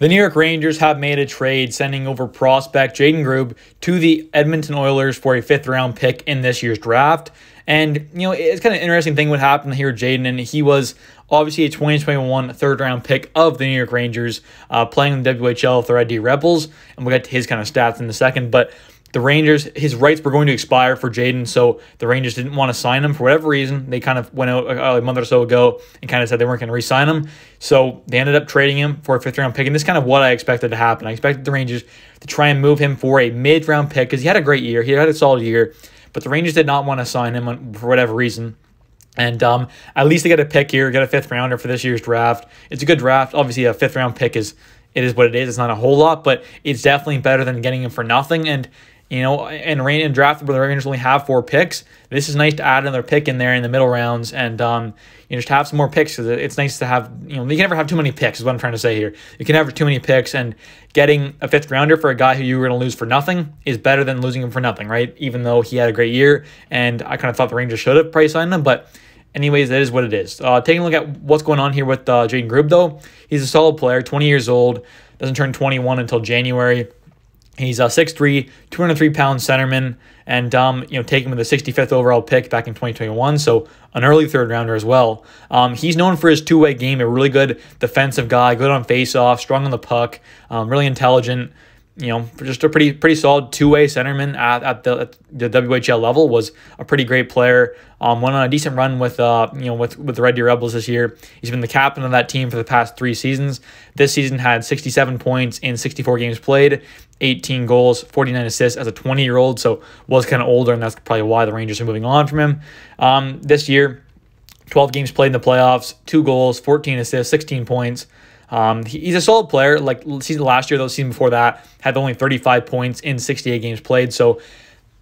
The New York Rangers have made a trade sending over prospect Jayden Grubbe to the Edmonton Oilers for a fifth round pick in this year's draft. And, you know, it's kind of interesting thing what happened here, Jayden. And he was obviously a 2021 third round pick of the New York Rangers, uh, playing in the WHL with the Deer Rebels. And we'll get to his kind of stats in a second. But the Rangers, his rights were going to expire for Jayden, so the Rangers didn't want to sign him for whatever reason. They kind of went out a month or so ago and kind of said they weren't going to re-sign him. So they ended up trading him for a fifth round pick, and this is kind of what I expected to happen. I expected the Rangers to try and move him for a mid round pick because he had a great year, he had a solid year, but the Rangers did not want to sign him for whatever reason. And um, at least they get a pick here, get a fifth rounder for this year's draft. It's a good draft. Obviously, a fifth round pick is it is what it is. It's not a whole lot, but it's definitely better than getting him for nothing. And you know, and rain and draft where the Rangers only have four picks. This is nice to add another pick in there in the middle rounds and um, you know, just have some more picks because it's nice to have, you know, you can never have too many picks, is what I'm trying to say here. You can never have too many picks, and getting a fifth rounder for a guy who you were to lose for nothing is better than losing him for nothing, right? Even though he had a great year, and I kind of thought the Rangers should have price signed him, but anyways, that is what it is. Uh, taking a look at what's going on here with uh, Jayden Grubbe, though, he's a solid player, 20 years old, doesn't turn 21 until January. He's a 6'3", 203 pound centerman, and um, you know, taken with the 65th overall pick back in 2021, so an early third rounder as well. Um, he's known for his two way game, a really good defensive guy, good on face off, strong on the puck, um, really intelligent you know, just a pretty pretty solid two way centerman at, at the at the WHL level. Was a pretty great player. Um, went on a decent run with uh you know with with the Red Deer Rebels this year. He's been the captain of that team for the past three seasons. This season had 67 points in 64 games played, 18 goals, 49 assists as a 20 year old. So was kind of older, and that's probably why the Rangers are moving on from him. Um, this year, 12 games played in the playoffs, two goals, 14 assists, 16 points. Um, he, he's a solid player. Like season last year, though, season before that, had only 35 points in 68 games played. So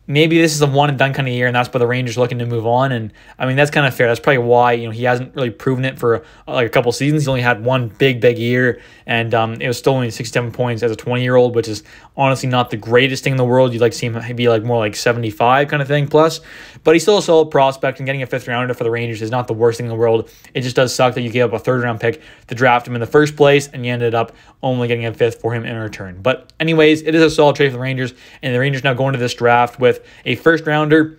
maybe this is a one and done kind of year, and that's why the Rangers looking to move on. And I mean, that's kind of fair. That's probably why you know he hasn't really proven it for uh, like a couple seasons. He's only had one big, big year, and um, it was still only 67 points as a 20 year old, which is honestly not the greatest thing in the world. You'd like to see him be like more like 75 kind of thing plus, but he's still a solid prospect, and getting a fifth rounder for the Rangers is not the worst thing in the world. It just does suck that you gave up a third round pick to draft him in the first place, and you ended up only getting a fifth for him in return. But anyways, it is a solid trade for the Rangers, and the Rangers now go into this draft with a first rounder,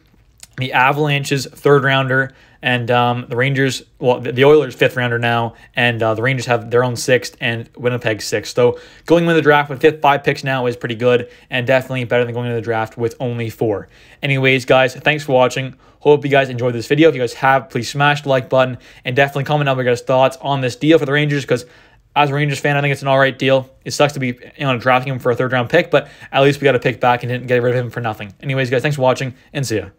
the Avalanche's third rounder, and um, the Rangers, well, the Oilers' fifth rounder now, and uh, the Rangers have their own sixth and Winnipeg sixth. So going into the draft with fifth, five picks now is pretty good and definitely better than going into the draft with only four. Anyways, guys, thanks for watching. Hope you guys enjoyed this video. If you guys have, please smash the like button and definitely comment down your guys' thoughts on this deal for the Rangers because as a Rangers fan, I think it's an all right deal. It sucks to be you know drafting him for a third round pick, but at least we got a pick back and didn't get rid of him for nothing. Anyways, guys, thanks for watching and see ya.